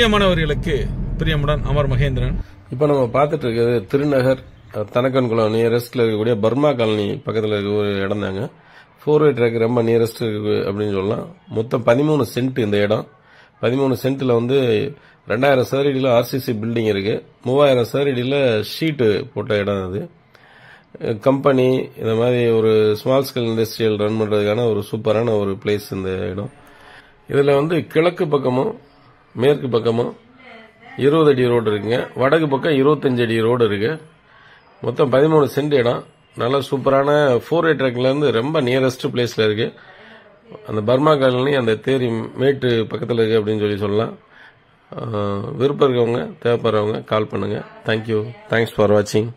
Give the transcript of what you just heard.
பிரியமானவர்களுக்கு பிரியமுடன் அமர் மகேந்திரன். இப்போ நம்ம பார்த்துட்டு இருக்கிறது திருநகர் தனக்கன் தனக்கன்குளம் நியரஸ்ட்ல இருக்கக்கூடிய பர்மா காலனி பக்கத்தில் இருக்க ஒரு இடம் தாங்க. ஃபோர் வே ட்ராக் ரொம்ப நியரஸ்ட் இருக்கு அப்படின்னு சொல்லலாம். மொத்தம் பதிமூணு சென்ட் இந்த இடம். பதிமூணு சென்ட்ல வந்து ரெண்டாயிரம் சதுரடியில் ஆர்சிசி பில்டிங் இருக்கு. மூவாயிரம் சதுரடியில் ஷீட்டு போட்ட இடம் அது. கம்பெனி இந்த மாதிரி ஒரு ஸ்மால் ஸ்கேல் இண்டஸ்ட்ரியல் ரன் பண்றதுக்கான ஒரு சூப்பரான ஒரு பிளேஸ் இந்த இடம். இதுல வந்து கிழக்கு பக்கமும் மேற்கு பக்கமும் இருபது அடி ரோடு இருக்குங்க. வடக்கு பக்கம் இருபத்தஞ்சு அடி ரோடு இருக்கு. மொத்தம் பதிமூணு சென்ட் இடம். நல்ல சூப்பரான ஃபோர் ஏ ட்ராக்லேருந்து ரொம்ப நியரஸ்ட் பிளேஸில் இருக்குது அந்த பர்மா காலனி அந்த தேரி மேட்டு பக்கத்தில் இருக்குது அப்படின்னு சொல்லி சொல்லலாம். விருப்பம் இருக்கவங்க தேவைப்படுறவங்க கால் பண்ணுங்கள் தேங்க்யூ தேங்க்ஸ் ஃபார் வாட்சிங்